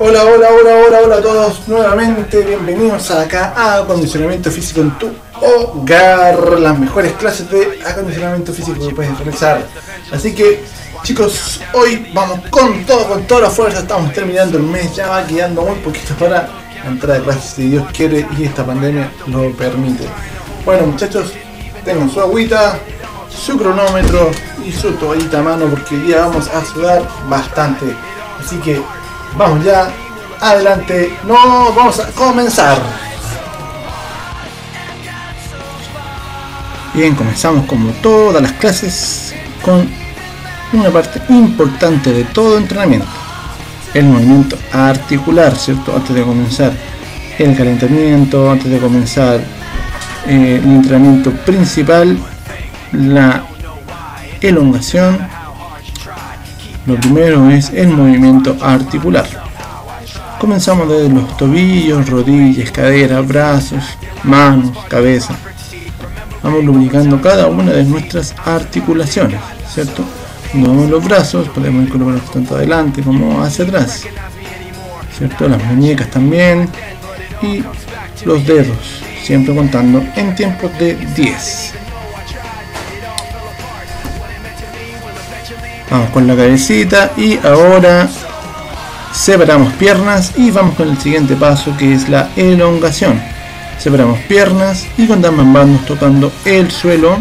Hola, hola, hola, hola, hola a todos nuevamente, bienvenidos acá a Acondicionamiento Físico en tu hogar, las mejores clases de acondicionamiento físico que puedes realizar. Así que chicos, hoy vamos con todo, con toda la fuerza, estamos terminando el mes, ya va quedando muy poquito para la entrada de clases si Dios quiere y esta pandemia lo permite. Bueno muchachos, tengan su agüita, su cronómetro y su toallita a mano porque hoy día vamos a sudar bastante. Así que vamos ya, adelante, no, vamos a comenzar. Bien, comenzamos como todas las clases con una parte importante de todo entrenamiento, el movimiento articular, ¿cierto? Antes de comenzar el calentamiento, antes de comenzar eh, el entrenamiento principal, la elongación. Lo primero es el movimiento articular. Comenzamos desde los tobillos, rodillas, caderas, brazos, manos, cabeza. Vamos lubricando cada una de nuestras articulaciones, ¿cierto? Cuando los brazos, podemos ir tanto adelante como hacia atrás, ¿cierto? Las muñecas también y los dedos, siempre contando en tiempos de 10. Vamos con la cabecita y ahora separamos piernas y vamos con el siguiente paso que es la elongación. Separamos piernas y con ambas manos tocando el suelo.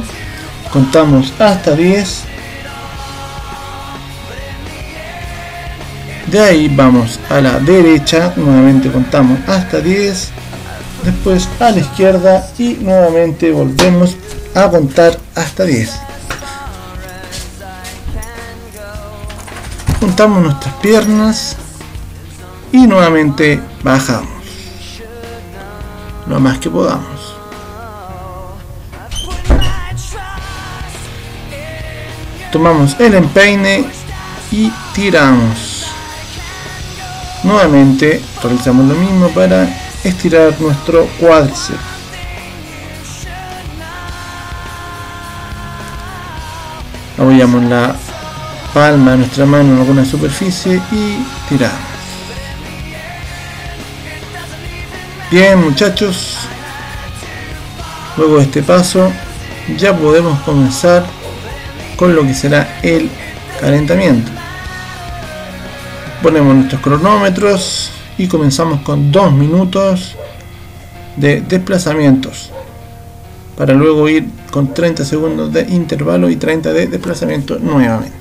Contamos hasta 10. De ahí vamos a la derecha, nuevamente contamos hasta 10. Después a la izquierda y nuevamente volvemos a contar hasta 10. Juntamos nuestras piernas y nuevamente bajamos lo más que podamos. Tomamos el empeine y tiramos. Nuevamente realizamos lo mismo para estirar nuestro cuádriceps. Apoyamos la palma de nuestra mano en alguna superficie y tiramos. Bien muchachos, luego de este paso ya podemos comenzar con lo que será el calentamiento. Ponemos nuestros cronómetros y comenzamos con 2 minutos de desplazamientos para luego ir con 30 segundos de intervalo y 30 de desplazamiento nuevamente.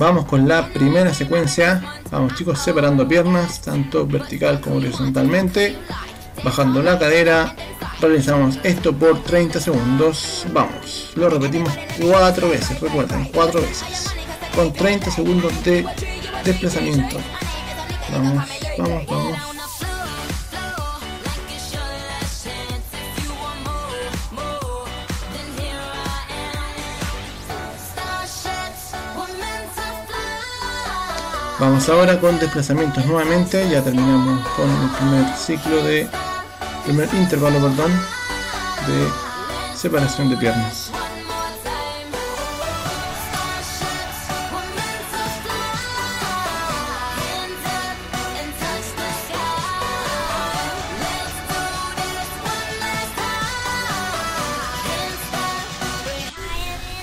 Vamos con la primera secuencia. Vamos chicos, separando piernas, tanto vertical como horizontalmente. bajando la cadera. Realizamos esto por 30 segundos. Vamos, lo repetimos cuatro veces, recuerden, cuatro veces. Con 30 segundos de desplazamiento. Vamos, vamos, vamos. Vamos ahora con desplazamientos nuevamente. Ya terminamos con el primer ciclo de. primer intervalo, perdón, de separación de piernas.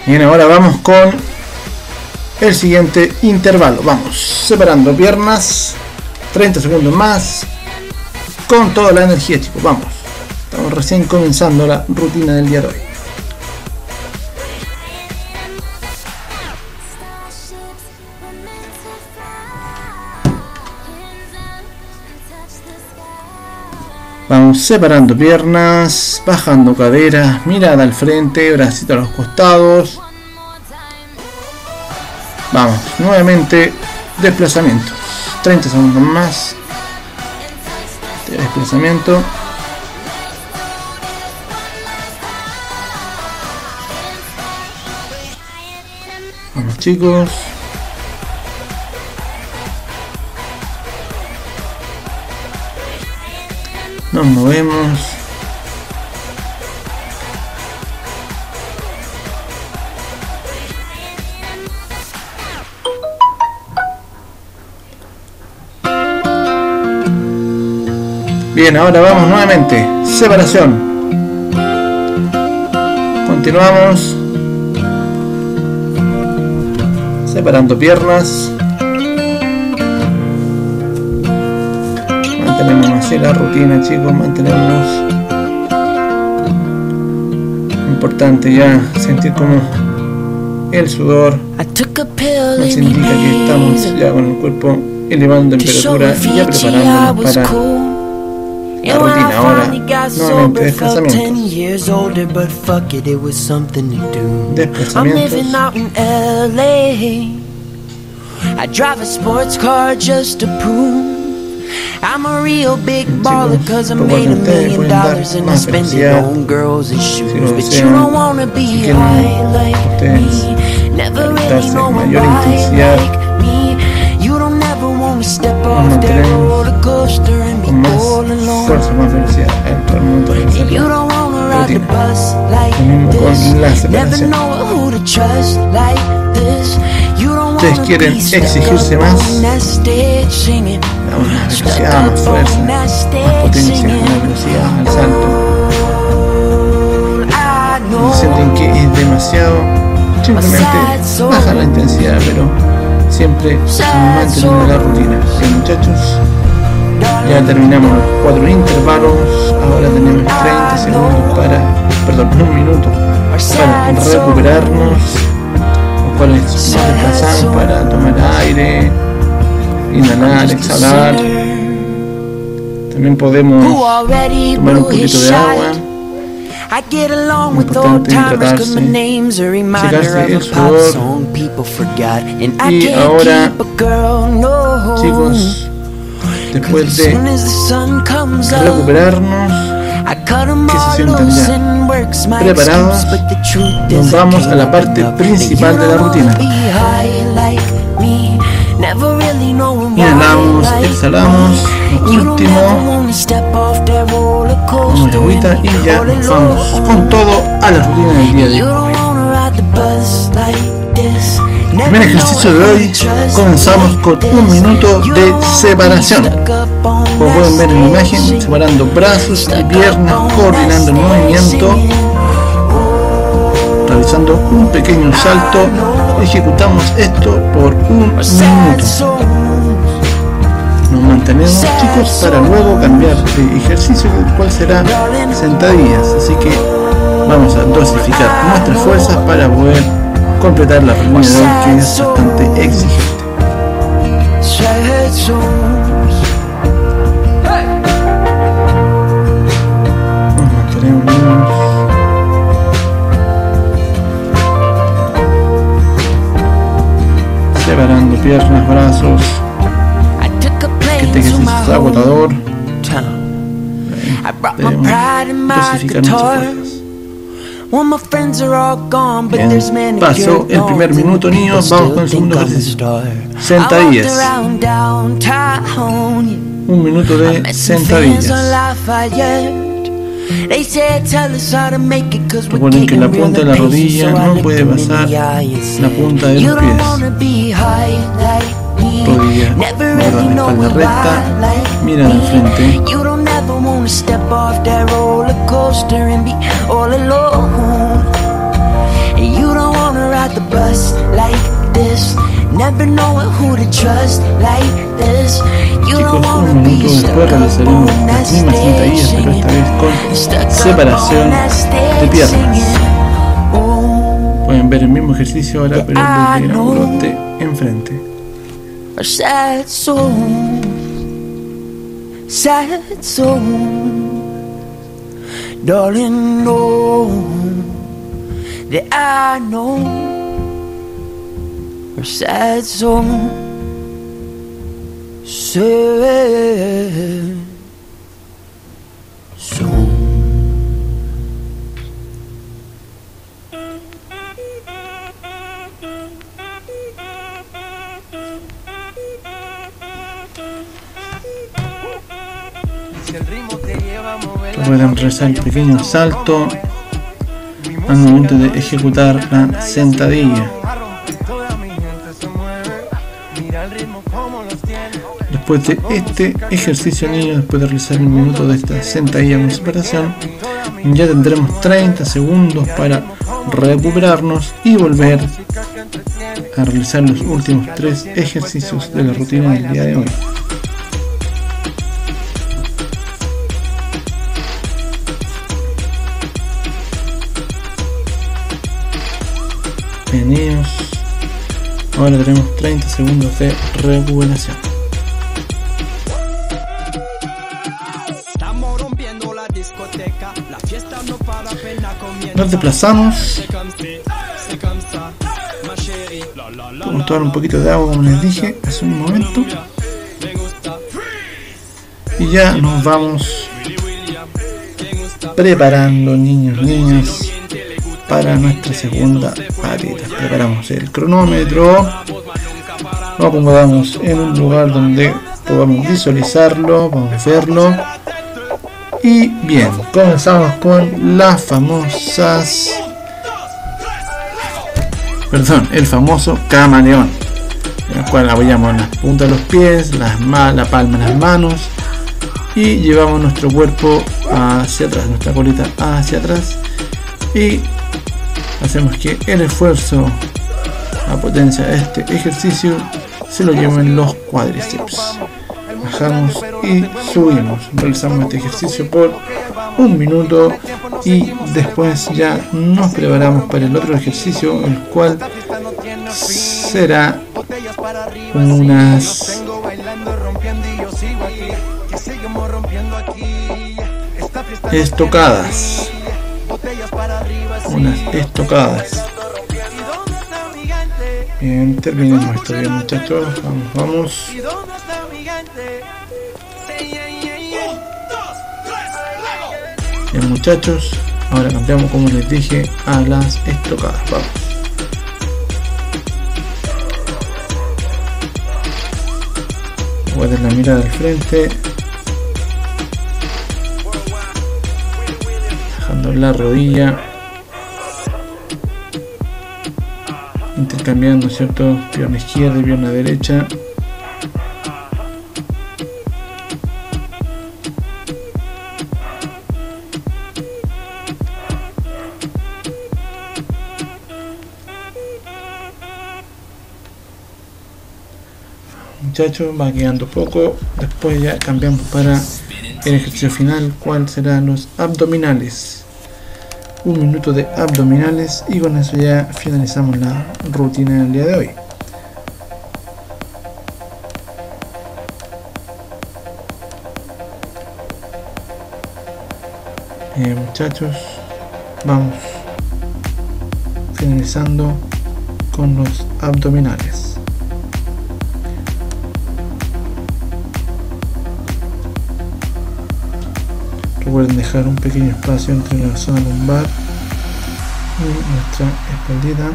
Bien, ahora vamos con el siguiente intervalo. Vamos, separando piernas, 30 segundos más, con toda la energía, chicos. Vamos, estamos recién comenzando la rutina del día de hoy. Vamos separando piernas, bajando caderas, mirada al frente, bracito a los costados. Vamos, nuevamente desplazamiento. 30 segundos más. De desplazamiento. Vamos chicos. Nos movemos. Bien, ahora vamos nuevamente. Separación. Continuamos. Separando piernas. Mantenemos así la rutina, chicos. Mantenemos. Importante ya sentir como el sudor nos in indica que estamos ya con el cuerpo elevando temperatura y ya preparándonos para. La rutina ahora. Nuevamente, desplazamientos. Desplazamientos. I'm living out in L. A. I drive a sports car just to prove I'm a real big baller cause I made a million dollars and I spend it on girls and shoes But you don't wanna be high like me Never really know what like and be con más fuerza, más velocidad bus like Lo mismo con this. la Never separación. know who to trust like this. You don't Ustedes wanna quieren be stuck exigirse más. más Stuck velocidad, más fuerza, más potencia, singing. más velocidad al salto. Y sienten que es demasiado, simplemente baja la intensidad, pero siempre manteniendo la rutina. Bien muchachos, ya terminamos los cuatro intervalos, ahora tenemos 30 segundos para, perdón, un minuto para recuperarnos, los cuales nos desplazamos para tomar aire, inhalar, exhalar. También podemos tomar un poquito de agua. Importante timers cause my hidratarse, name's a reminder secarse of el a pop sudor. song people forgot. And I Y can't ahora, keep a girl, no. Chicos, después As de soon as the sun comes up, recuperarnos, I cut 'em que se all sientan loose ya and works my preparados, excuse, but the truth nos is I vamos a la parte principal de la rutina. Inhalamos, exhalamos, último, Vamos coaster agüita y ya vamos con todo a la rutina del día de hoy. Primer ejercicio de hoy, comenzamos con un minuto de separación. Como pueden ver en la imagen, separando brazos y piernas, coordinando el movimiento, realizando un pequeño salto. Ejecutamos esto por un minuto. Nos mantenemos chicos para luego cambiar de ejercicio, el cual será sentadillas. Así que vamos a dosificar nuestras fuerzas para poder completar la hoy que es bastante exigente. Sad songs. Piernas, brazos. I took a plane Este to ejercicio agotador. hometown. I brought my Debemos pride and my dosificar nuestras guitar. fuerzas. Well, my friends are all gone, but Bien, there's many pasó el primer minuto, niños, vamos con el segundo ejercicio. Sentadillas. Un minuto de sentadillas. Recuerden que la punta de la rodilla no puede pasar la punta de los pies. Rodilla, perdón, espalda recta, mirada al frente. You don't ever wanna step off that roller coaster and be all alone. And you don't wanna ride the bus like this. Never knowing who to trust like this. You Chicos, don't wanna un be minuto stuck después realizaremos las mismas sentadillas, pero esta vez con separación de stage piernas. Pueden ver el mismo ejercicio ahora, pero desde el de enfrente. a sad soul, sad soul, darling. Know that I know a sad soul, sad soul. Pueden realizar el pequeño salto al momento de ejecutar la sentadilla. Después de este ejercicio, niños, después de realizar un minuto de esta sentadilla con separación, ya tendremos 30 segundos para recuperarnos y volver a realizar los últimos tres ejercicios de la rutina del día de hoy. Bienvenidos. Ahora tenemos 30 segundos de recuperación. La la Vamos a tomar un poquito de agua como les dije hace un momento. Y ya nos vamos preparando, niños, niñas, para nuestra segunda patita. Preparamos el cronómetro. Lo acomodamos en un lugar donde podamos visualizarlo, podamos verlo. Y bien, comenzamos con las famosas. Perdón, el famoso camaleón. En el cual apoyamos las puntas de los pies, las la palma de las manos y llevamos nuestro cuerpo hacia atrás, nuestra colita hacia atrás y hacemos que el esfuerzo, la potencia de este ejercicio se lo lleven los cuádriceps. Bajamos y subimos. Realizamos este ejercicio por un minuto y después ya nos preparamos para el otro ejercicio, el cual será unas estocadas. Unas estocadas. Bien, terminemos esto bien muchachos. Vamos, vamos. Bien muchachos. Ahora cambiamos como les dije a las estocadas. Vamos. Guarden la mirada al frente. Dejando la rodilla. Intercambiando, ¿cierto? Pierna izquierda y pierna derecha. muchachos va quedando poco después ya cambiamos para el ejercicio final cuál será los abdominales un minuto de abdominales y con eso ya finalizamos la rutina del día de hoy Bien, muchachos, vamos finalizando con los abdominales. Recuerden dejar un pequeño espacio entre la zona lumbar y nuestra espaldita.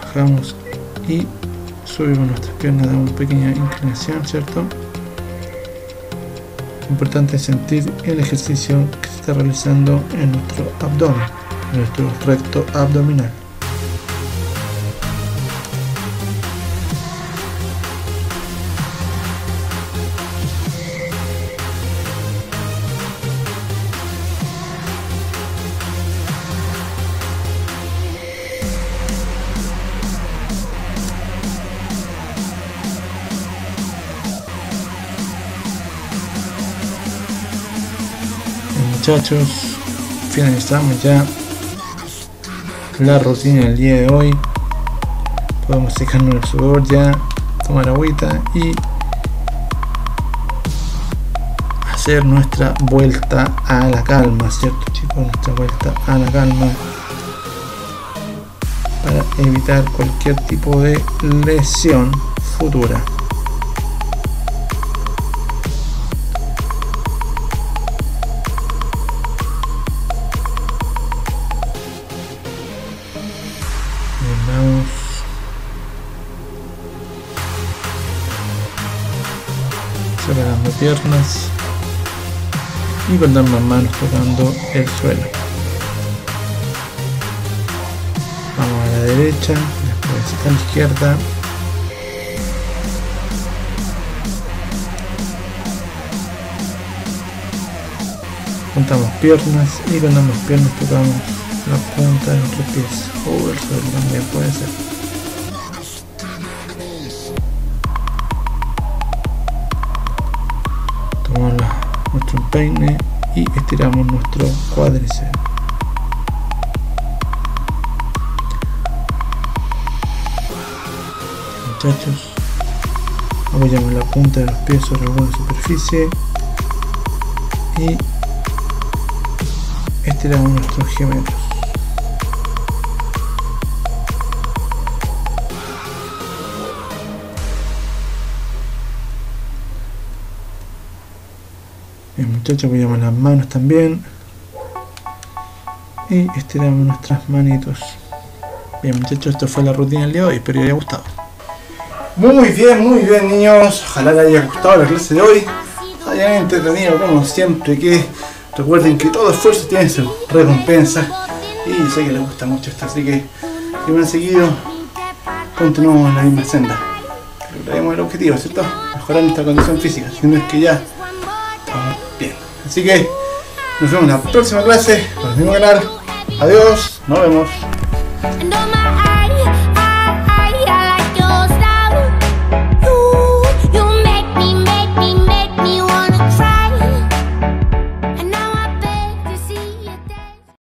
Bajamos y subimos nuestras piernas, damos una pequeña inclinación, ¿cierto? Importante sentir el ejercicio que se está realizando en nuestro abdomen, en nuestro recto abdominal. Muchachos, finalizamos ya la rutina del día de hoy. Podemos secarnos el sudor ya, tomar agüita y hacer nuestra vuelta a la calma, ¿cierto chicos? Nuestra vuelta a la calma para evitar cualquier tipo de lesión futura. Piernas y con ambas manos tocando el suelo. Vamos a la derecha, después a la izquierda. Juntamos piernas y con piernas tocamos la punta de nuestros pies o el suelo también puede ser. Y estiramos nuestro cuádriceps. Muchachos, apoyamos la punta de los pies sobre alguna superficie y estiramos nuestros gemelos. Bien muchachos, apoyamos las manos también. Y estiramos nuestras manitos. Bien muchachos, esto fue la rutina del día de hoy, espero que haya gustado. Muy bien, muy bien niños. Ojalá les haya gustado la clase de hoy. Hayan entretenido como siempre que recuerden que todo esfuerzo tiene su recompensa. Y sé que les gusta mucho esto, así que si me han seguido, continuamos en la misma senda. Lograremos el objetivo, ¿cierto? Mejorar nuestra condición física, si no es que ya. Así que nos vemos en la próxima clase, por el mismo canal. Adiós, nos vemos.